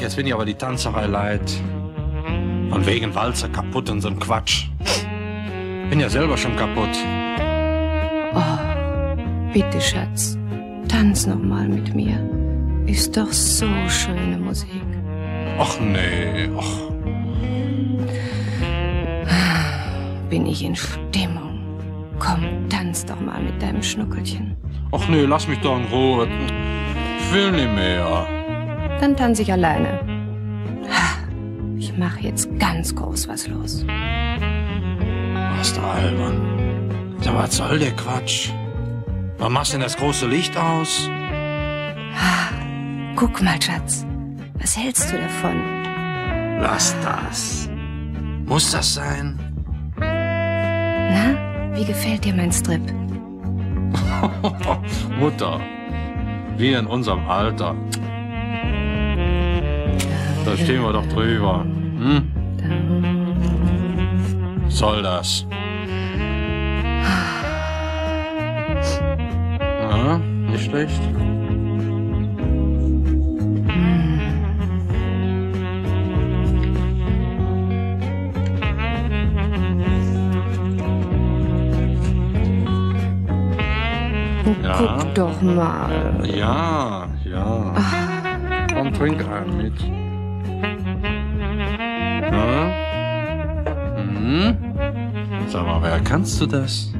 jetzt bin ich aber die Tanzerei leid. Von wegen Walzer kaputt und so ein Quatsch. Bin ja selber schon kaputt. Oh, bitte, Schatz. Tanz noch mal mit mir. Ist doch so schöne Musik. Ach nee, ach. Bin ich in Stimmung. Komm, tanz doch mal mit deinem Schnuckelchen. Ach nee, lass mich doch in Ruhe. Ich will nicht mehr. Dann tanze ich alleine. Ich mache jetzt ganz groß was los. Was da albern? Ja, was soll der Quatsch? Wann machst du denn das große Licht aus? Guck mal, Schatz. Was hältst du davon? Lass das. Muss das sein? Na, wie gefällt dir mein Strip? Mutter, wir in unserem Alter. Da stehen wir doch drüber. Hm? Soll das? Ja, nicht schlecht. Ja. Guck doch mal. Ja, ja. Komm, trink einen mit. Wer kannst du das?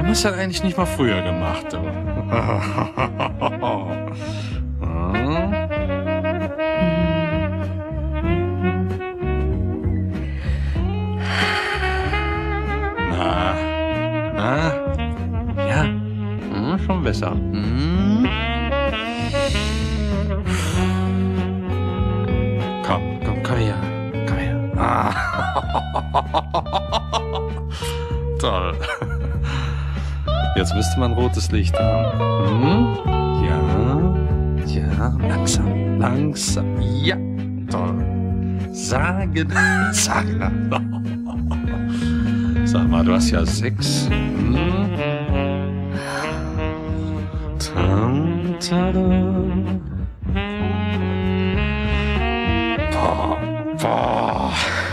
Du hast ja eigentlich nicht mal früher gemacht? Na, na, ja, hm, schon besser. Hm? Komm, komm, komm her, komm her. Ah. Toll. Jetzt müsste man rotes Licht haben. Hm? Ja, ja, langsam, langsam. Ja, toll. Sagen, sagen. Sag mal, du hast ja sechs. Hm? Boah, boah.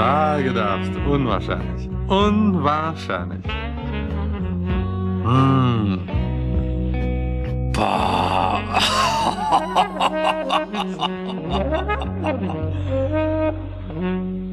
Sagehaft, unwahrscheinlich. Unwahrscheinlich. Hm. Boah.